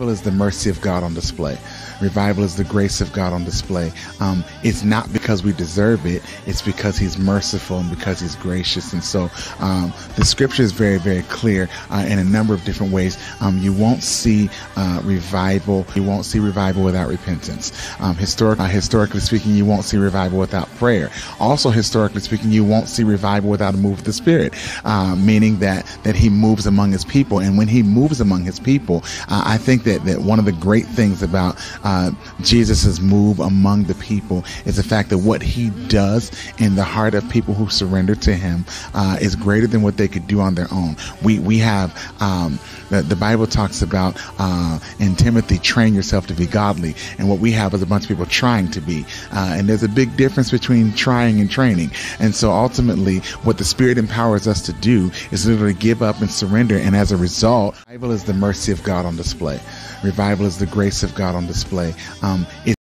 Revival is the mercy of God on display. Revival is the grace of God on display. Um, it's not because we deserve it. It's because He's merciful and because He's gracious. And so um, the Scripture is very, very clear uh, in a number of different ways. Um, you won't see uh, revival. You won't see revival without repentance. Um, historic, uh, historically speaking, you won't see revival without prayer. Also, historically speaking, you won't see revival without a move of the Spirit, uh, meaning that that He moves among His people. And when He moves among His people, uh, I think that that one of the great things about uh, Jesus' move among the people is the fact that what he does in the heart of people who surrender to him uh, is greater than what they could do on their own. We we have um, the, the, Bible talks about uh, in Timothy, train yourself to be godly, and what we have is a bunch of people trying to be, uh, and there's a big difference between trying and training. And so ultimately, what the Spirit empowers us to do is literally give up and surrender, and as a result, the Bible is the mercy of God on display. Revival is the grace of God on display. Um,